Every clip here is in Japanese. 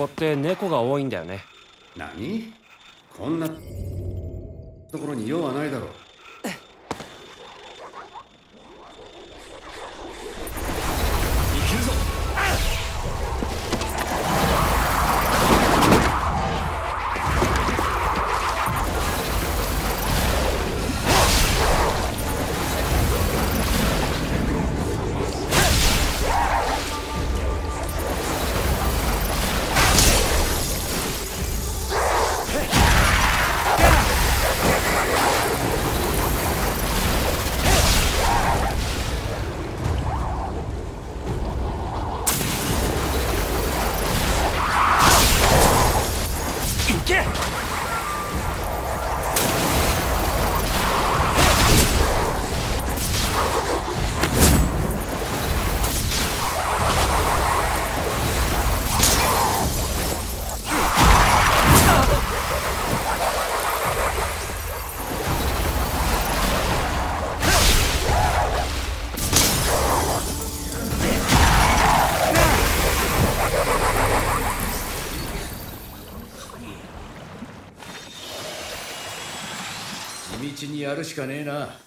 ここって猫が多いんだよね。何？こんなところに用はないだろう。やるしかねえな。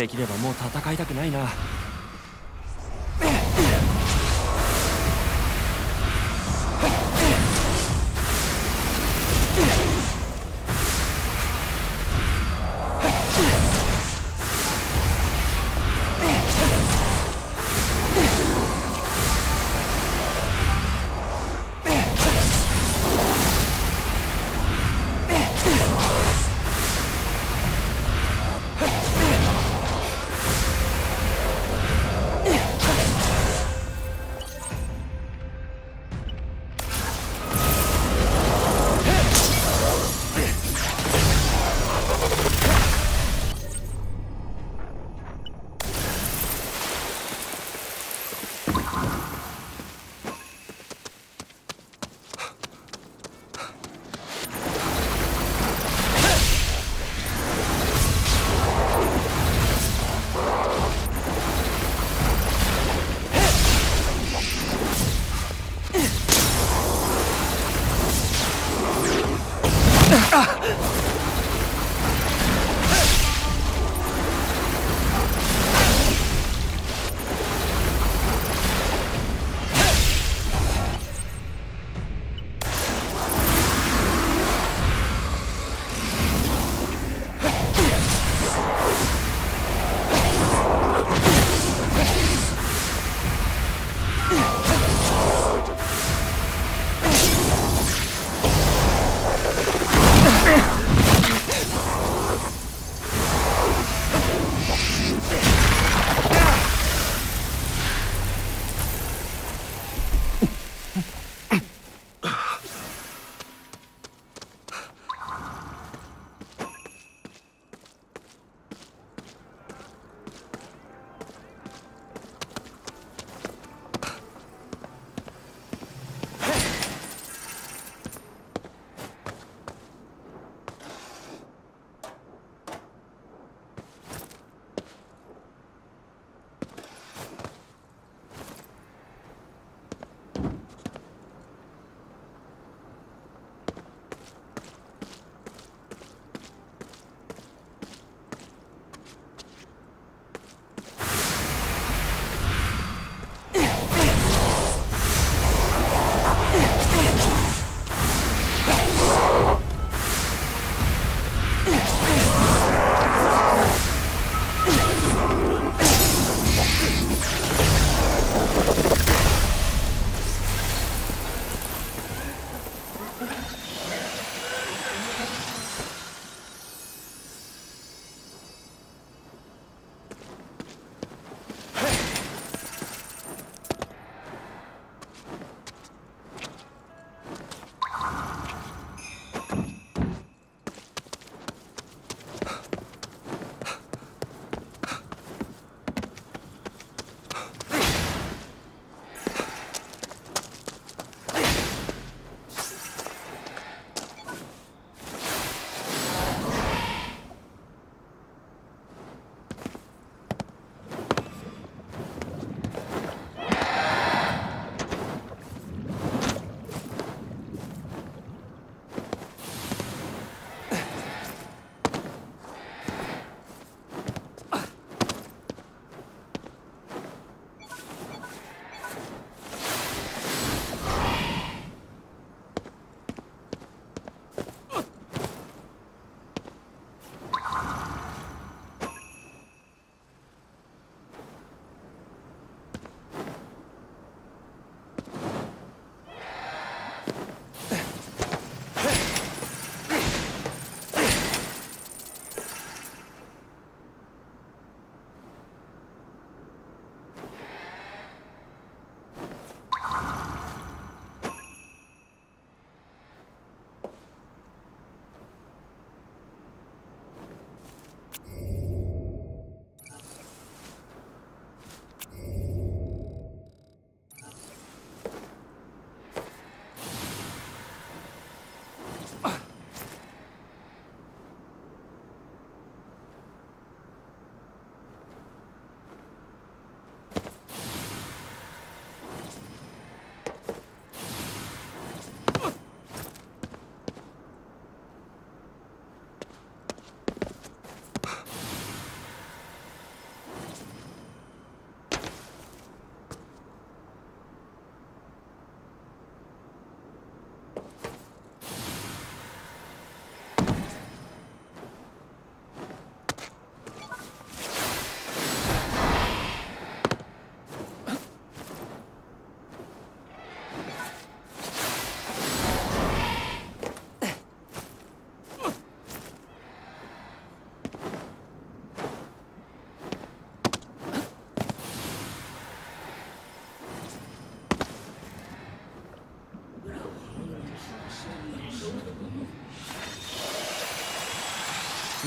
できればもう戦いたくないな。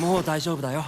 もう大丈夫だよ。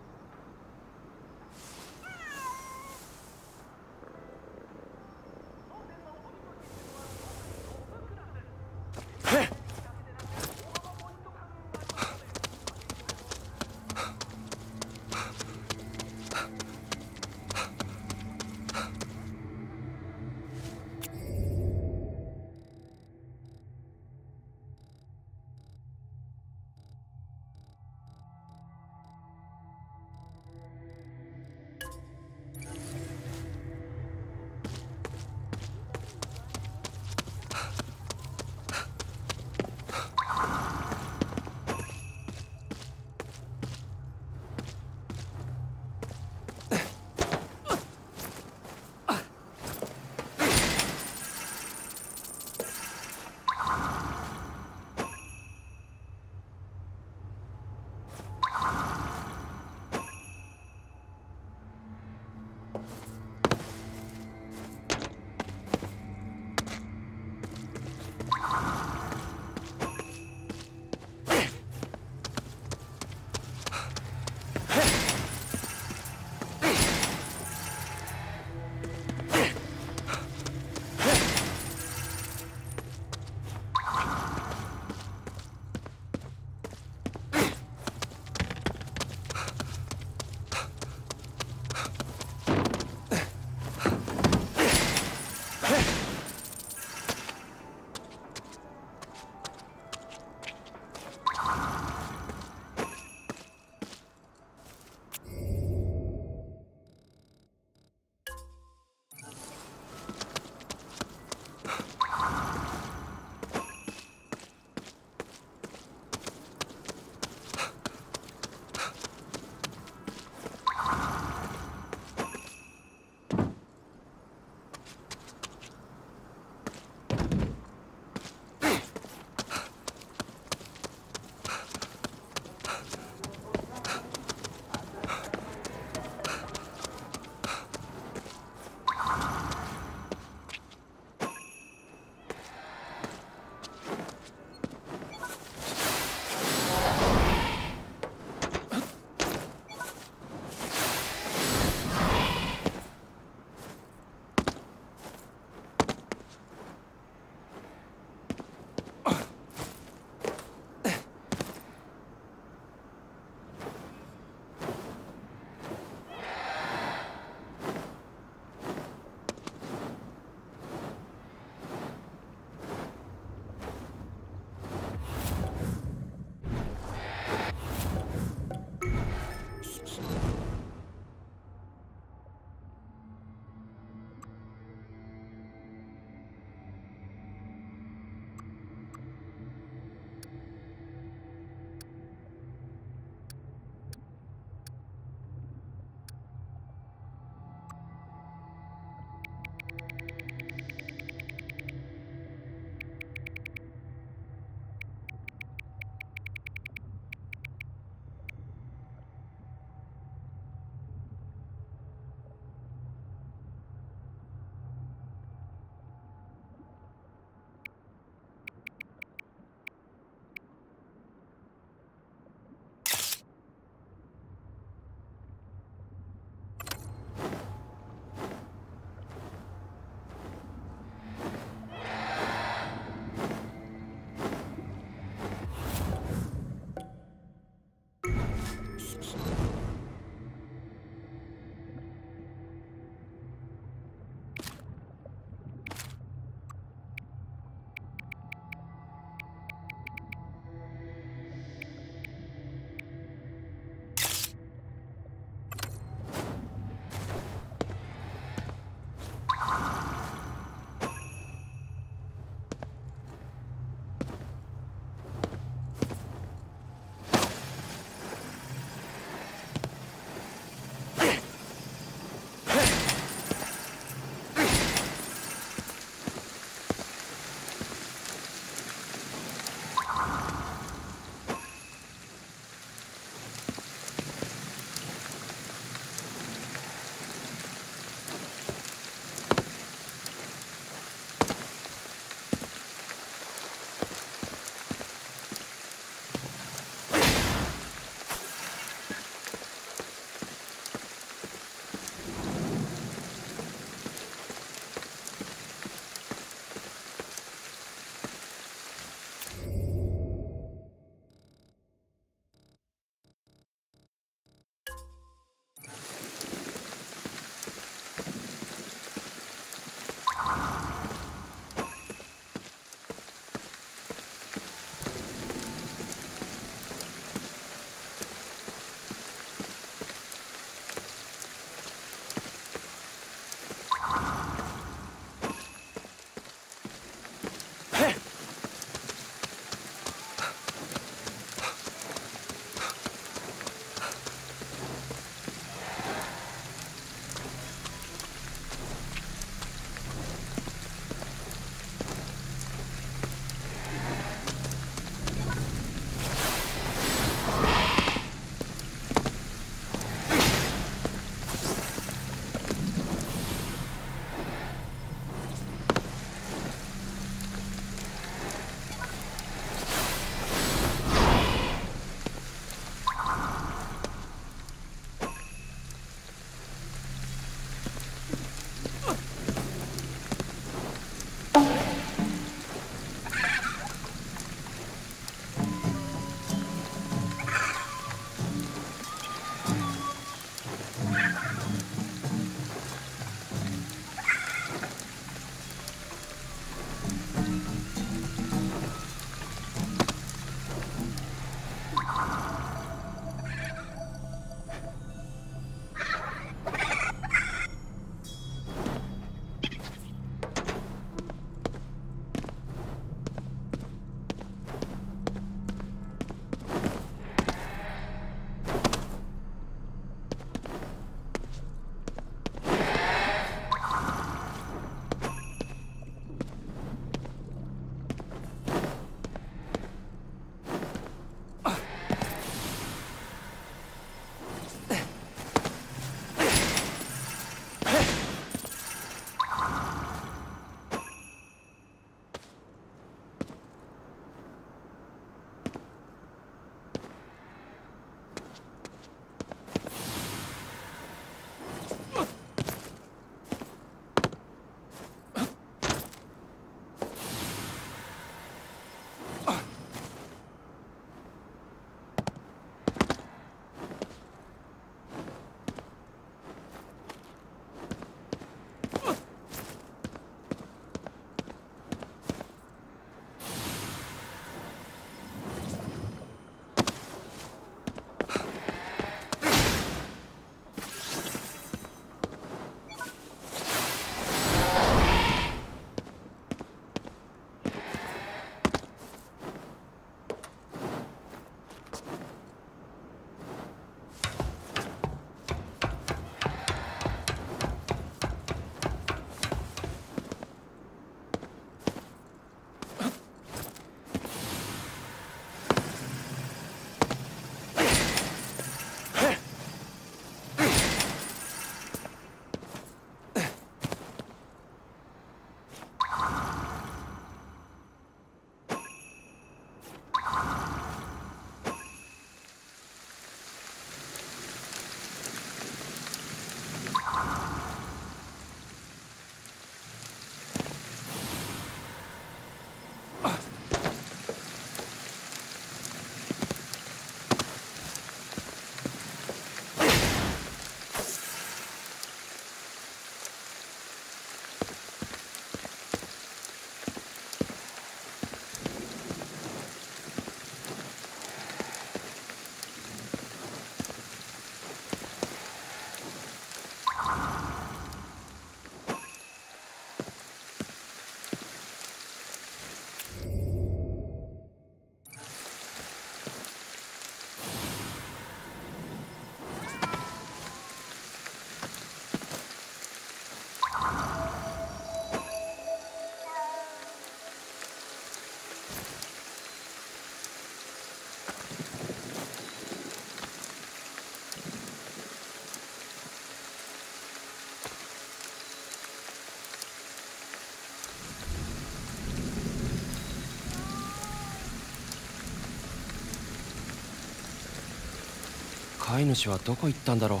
飼い主はどこ行ったんだろう。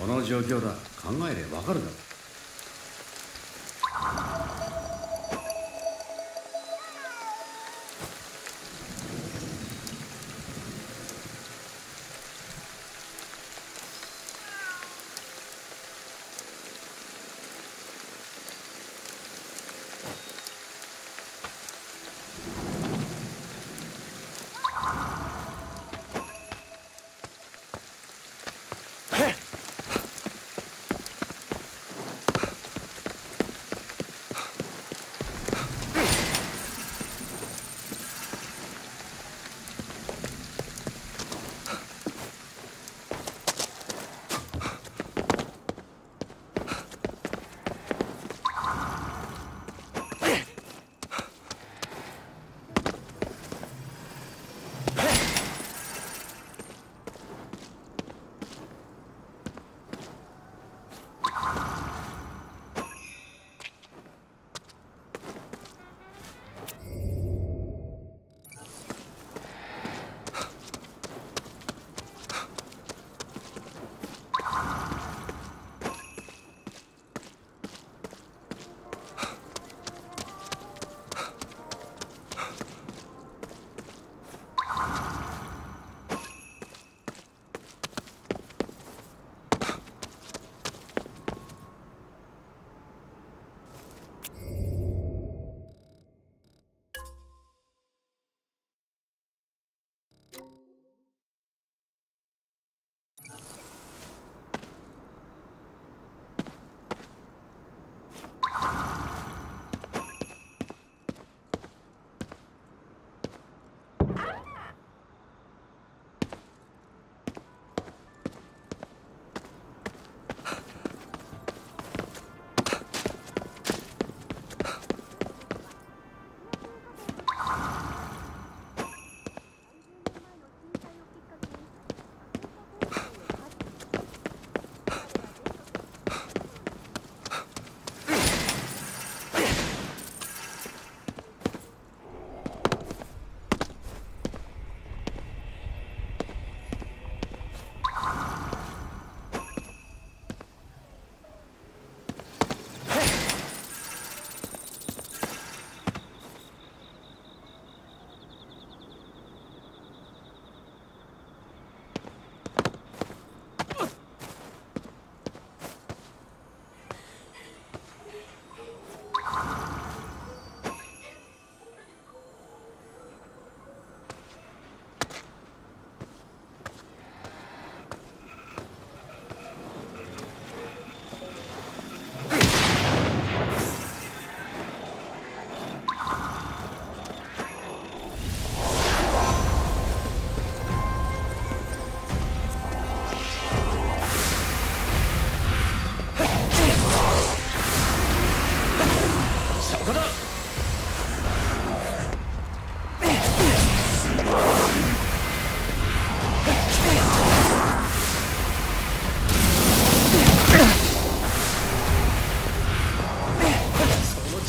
この状況だ。考えればわかるだろ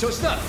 調子だ。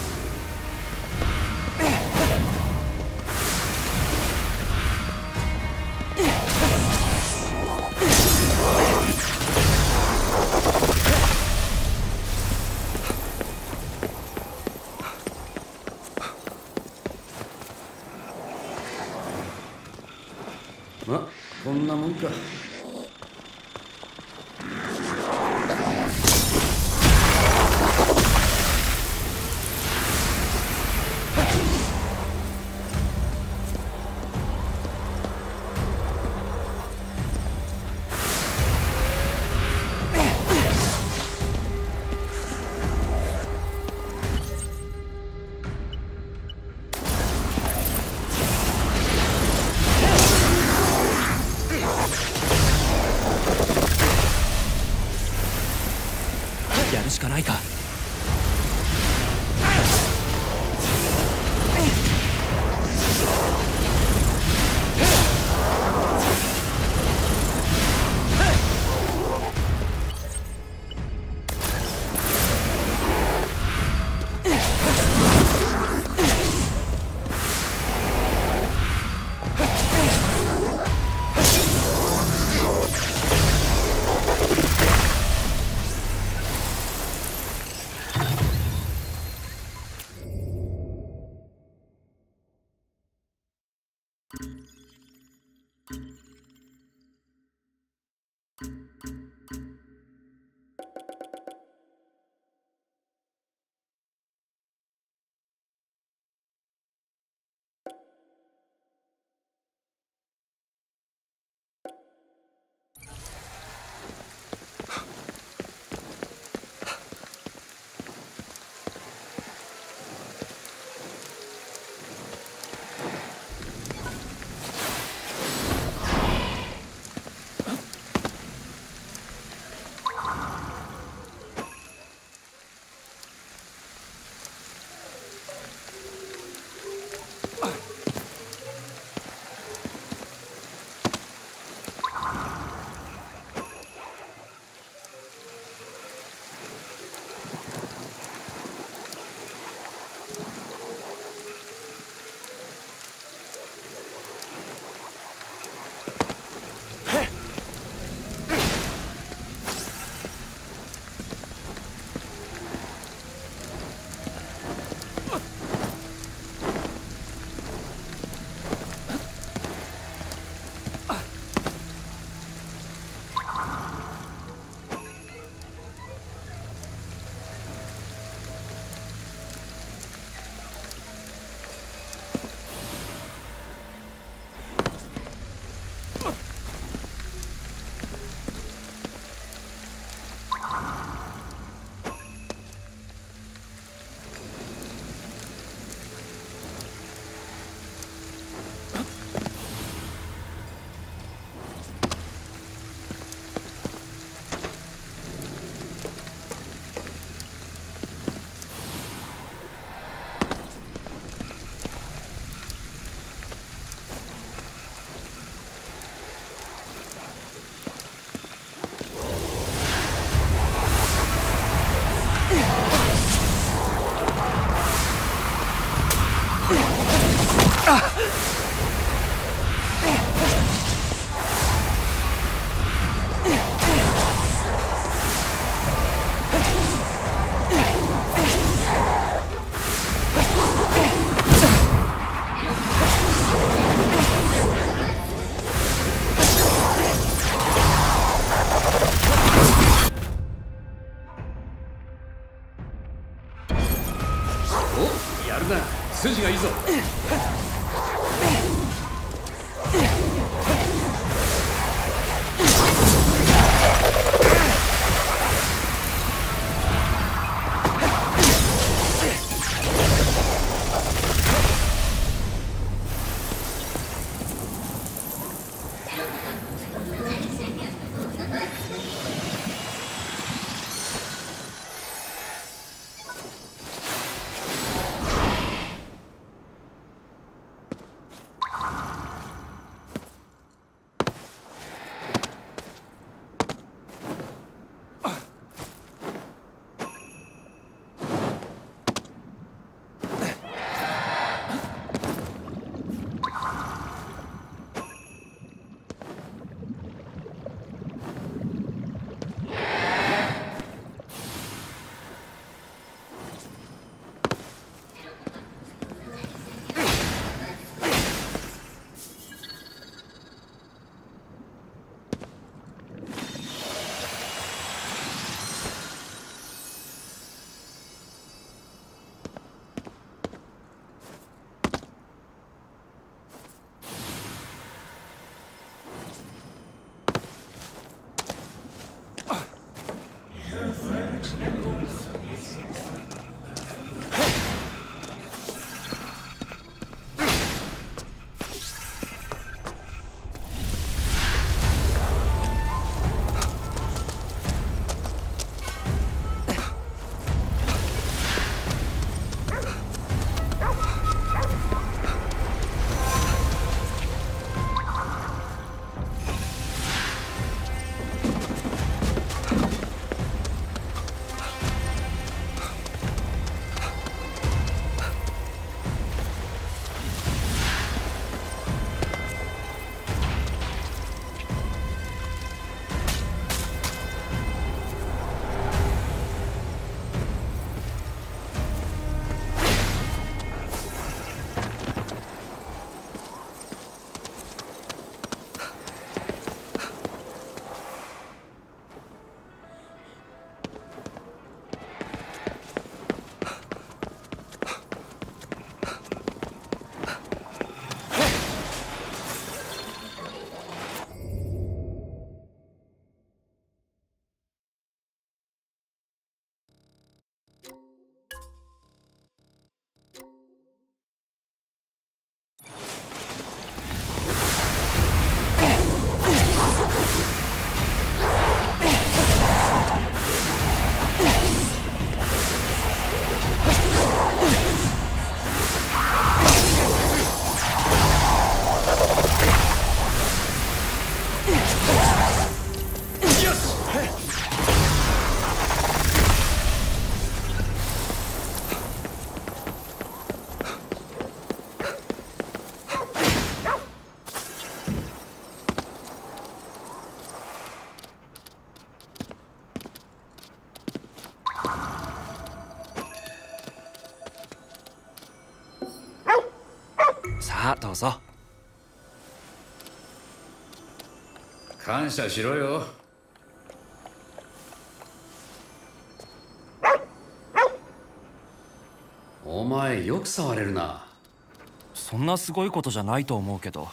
しかないか。感謝しろよ。お前よく触れるな。そんなすごいことじゃないと思うけど。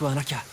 救わなきゃ。